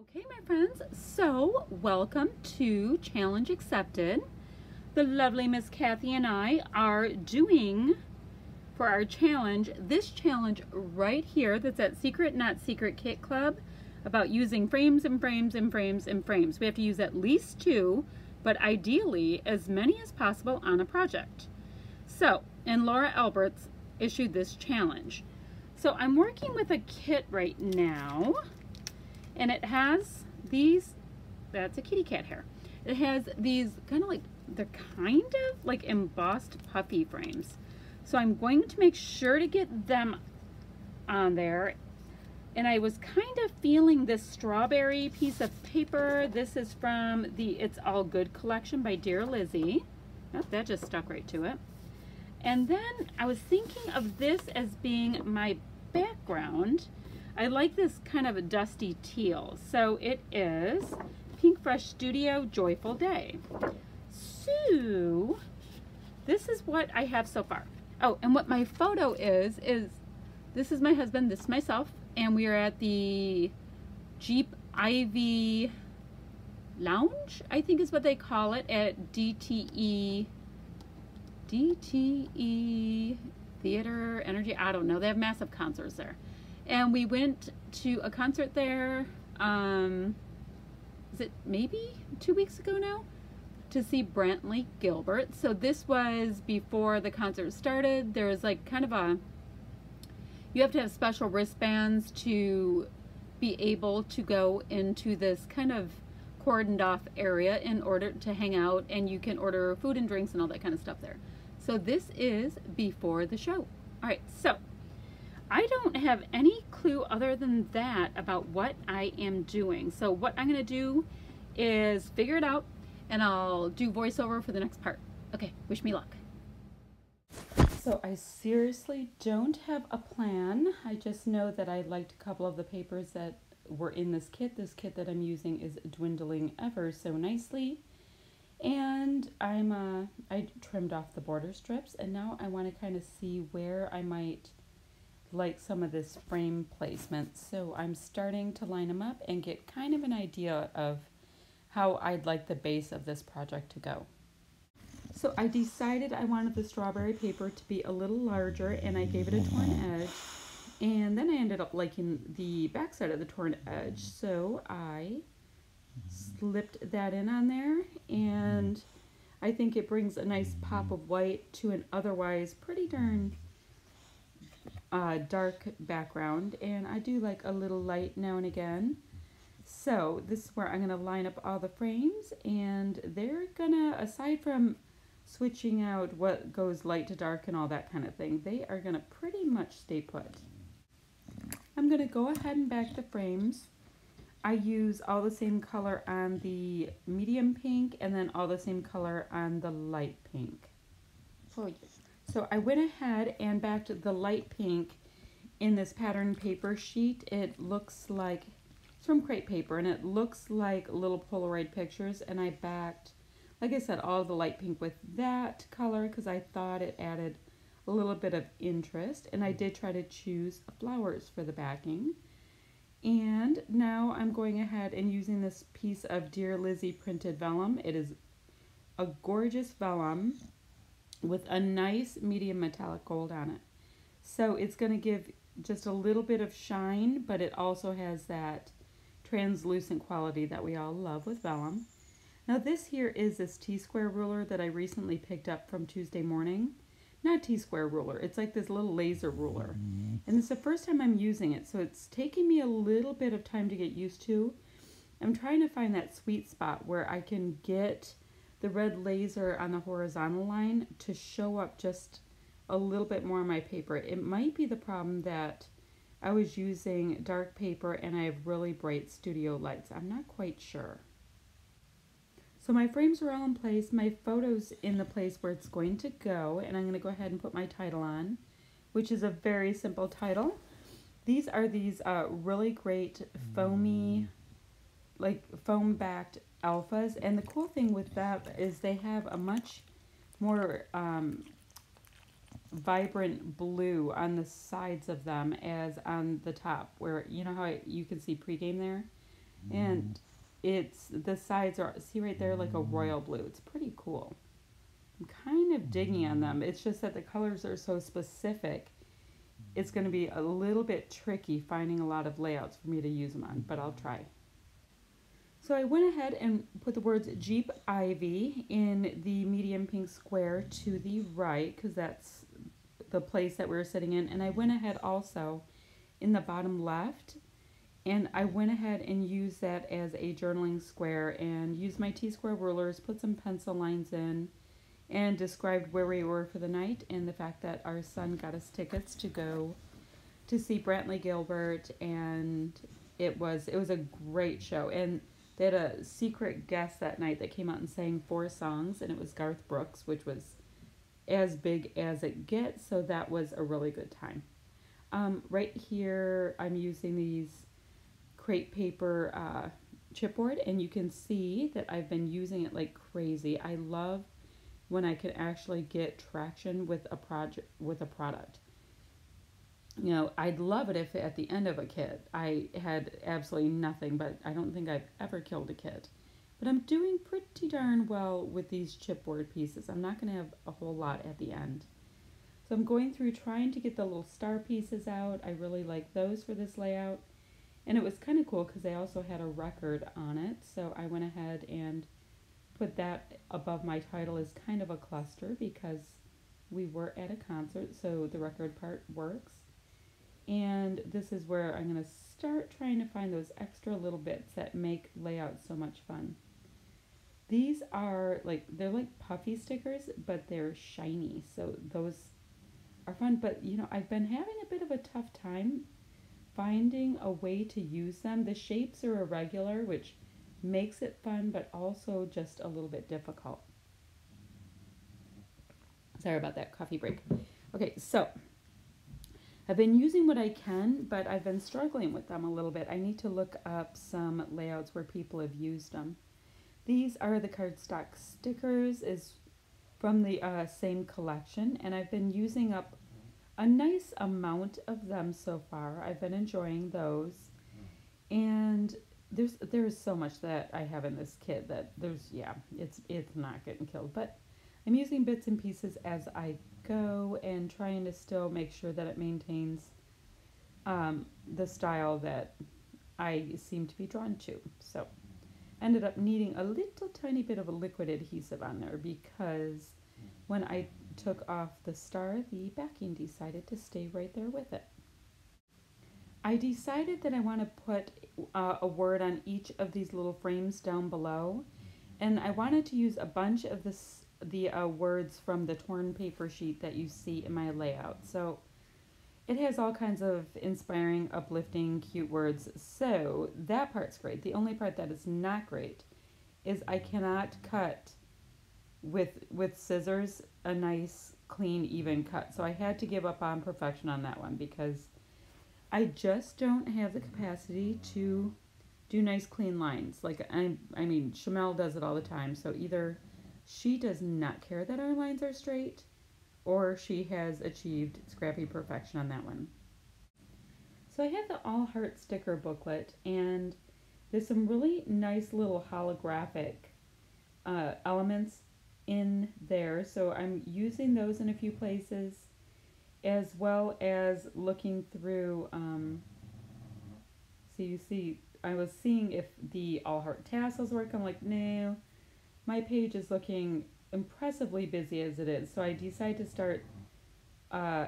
Okay, my friends, so welcome to Challenge Accepted. The lovely Miss Kathy and I are doing for our challenge this challenge right here that's at Secret Not Secret Kit Club about using frames and frames and frames and frames. We have to use at least two, but ideally as many as possible on a project. So, and Laura Alberts issued this challenge. So I'm working with a kit right now and it has these, that's a kitty cat hair. It has these kind of like, they're kind of like embossed puffy frames. So I'm going to make sure to get them on there. And I was kind of feeling this strawberry piece of paper. This is from the It's All Good collection by Dear Lizzy. Oh, that just stuck right to it. And then I was thinking of this as being my background. I like this kind of a dusty teal. So it is Pink Fresh Studio Joyful Day. So this is what I have so far. Oh, and what my photo is, is this is my husband, this is myself, and we are at the Jeep Ivy Lounge, I think is what they call it, at DTE, DTE Theater Energy, I don't know, they have massive concerts there. And we went to a concert there, um, is it maybe two weeks ago now? To see Brantley Gilbert. So this was before the concert started. There was like kind of a, you have to have special wristbands to be able to go into this kind of cordoned off area in order to hang out and you can order food and drinks and all that kind of stuff there. So this is before the show. All right, so I don't have any clue other than that about what I am doing. So what I'm gonna do is figure it out and I'll do voiceover for the next part. Okay, wish me luck. So I seriously don't have a plan. I just know that I liked a couple of the papers that were in this kit. This kit that I'm using is dwindling ever so nicely. And I'm uh, I trimmed off the border strips and now I want to kind of see where I might like some of this frame placement. So I'm starting to line them up and get kind of an idea of how I'd like the base of this project to go. So I decided I wanted the strawberry paper to be a little larger and I gave it a torn edge. And then I ended up liking the backside of the torn edge. So I slipped that in on there and I think it brings a nice pop of white to an otherwise pretty darn uh, dark background and I do like a little light now and again. So this is where I'm going to line up all the frames and they're going to, aside from switching out what goes light to dark and all that kind of thing, they are going to pretty much stay put. I'm going to go ahead and back the frames. I use all the same color on the medium pink and then all the same color on the light pink. Oh, yes. So I went ahead and backed the light pink in this pattern paper sheet. It looks like, it's from Crate Paper, and it looks like little Polaroid pictures, and I backed, like I said, all the light pink with that color because I thought it added a little bit of interest, and I did try to choose flowers for the backing. And now I'm going ahead and using this piece of Dear Lizzy printed vellum. It is a gorgeous vellum with a nice medium metallic gold on it. So it's going to give just a little bit of shine, but it also has that translucent quality that we all love with vellum. Now this here is this T-square ruler that I recently picked up from Tuesday morning. Not T-square ruler, it's like this little laser ruler. Mm-hmm. And it's the first time I'm using it, so it's taking me a little bit of time to get used to. I'm trying to find that sweet spot where I can get the red laser on the horizontal line to show up just a little bit more on my paper. It might be the problem that I was using dark paper and I have really bright studio lights. I'm not quite sure. So my frames are all in place. My photo's in the place where it's going to go and I'm going to go ahead and put my title on, which is a very simple title. These are these uh, really great foamy, like foam backed alphas. And the cool thing with that is they have a much more um, vibrant blue on the sides of them as on the top where you know how I, you can see pregame there And it's, the sides are, see right there, like a royal blue. It's pretty cool. I'm kind of digging on them. It's just that the colors are so specific. It's going to be a little bit tricky finding a lot of layouts for me to use them on, but I'll try. So I went ahead and put the words Jeep Ivy in the medium pink square to the right because that's the place that we were sitting in. And I went ahead also in the bottom left and I went ahead and used that as a journaling square and used my T-square rulers, put some pencil lines in, and described where we were for the night and the fact that our son got us tickets to go to see Brantley Gilbert and it was it was a great show and they had a secret guest that night that came out and sang four songs and it was Garth Brooks which was as big as it gets so that was a really good time um, right here I'm using these Crate Paper uh, chipboard and you can see that I've been using it like crazy I love when I can actually get traction with a project with a product. You know, I'd love it if at the end of a kit I had absolutely nothing, but I don't think I've ever killed a kit. But I'm doing pretty darn well with these chipboard pieces. I'm not going to have a whole lot at the end. So I'm going through trying to get the little star pieces out. I really like those for this layout. And it was kind of cool because they also had a record on it. So I went ahead and put that above my title as kind of a cluster because we were at a concert, so the record part works. And this is where I'm going to start trying to find those extra little bits that make layout so much fun. These are like, they're like puffy stickers, but they're shiny, so those are fun. But, you know, I've been having a bit of a tough time finding a way to use them. The shapes are irregular, which makes it fun, but also just a little bit difficult. Sorry about that coffee break. Okay, so I've been using what I can, but I've been struggling with them a little bit. I need to look up some layouts where people have used them. These are the cardstock stickers is from the uh, same collection, and I've been using up a nice amount of them so far. I've been enjoying those. And there's there's so much that I have in this kit that there's yeah it's it's not getting killed but I'm using bits and pieces as I go and trying to still make sure that it maintains um, the style that I seem to be drawn to so ended up needing a little tiny bit of a liquid adhesive on there because when I took off the star the backing decided to stay right there with it I decided that I want to put uh, a word on each of these little frames down below. And I wanted to use a bunch of this, the uh, words from the torn paper sheet that you see in my layout. So it has all kinds of inspiring, uplifting, cute words. So that part's great. The only part that is not great is I cannot cut with with scissors a nice, clean, even cut. So I had to give up on perfection on that one because I just don't have the capacity to do nice clean lines. Like I, I mean, Shimelle does it all the time. So either she does not care that our lines are straight, or she has achieved scrappy perfection on that one. So I have the All Heart sticker booklet, and there's some really nice little holographic uh, elements in there. So I'm using those in a few places as well as looking through, um, so you see, I was seeing if the all heart tassels work. I'm like, no, my page is looking impressively busy as it is. So I decided to start uh,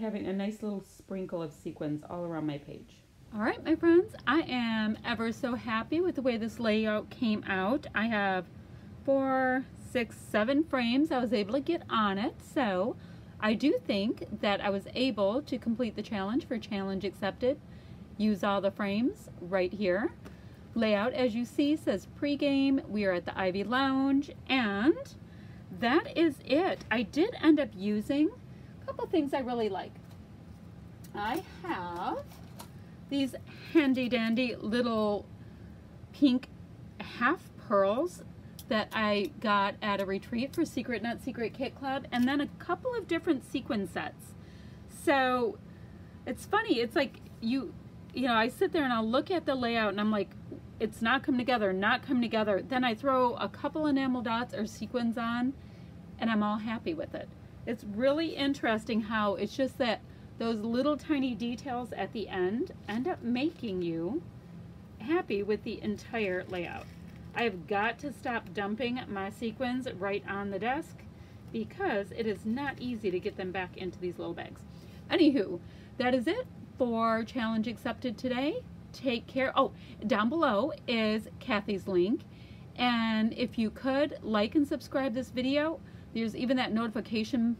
having a nice little sprinkle of sequins all around my page. All right, my friends, I am ever so happy with the way this layout came out. I have four, six, seven frames I was able to get on it. So I do think that I was able to complete the challenge for challenge accepted. Use all the frames right here. Layout, as you see, says pregame. We are at the Ivy Lounge, and that is it. I did end up using a couple things I really like. I have these handy dandy little pink half pearls that I got at a retreat for Secret Not Secret Kit Club, and then a couple of different sequin sets. So it's funny, it's like you, you know, I sit there and I'll look at the layout and I'm like, it's not come together, not come together. Then I throw a couple enamel dots or sequins on and I'm all happy with it. It's really interesting how it's just that those little tiny details at the end end up making you happy with the entire layout. I've got to stop dumping my sequins right on the desk because it is not easy to get them back into these little bags. Anywho, that is it for challenge accepted today. Take care. Oh, down below is Kathy's link. And if you could like and subscribe this video, there's even that notification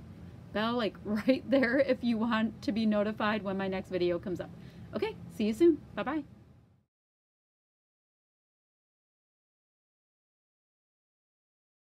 bell like right there if you want to be notified when my next video comes up. Okay, see you soon. Bye-bye.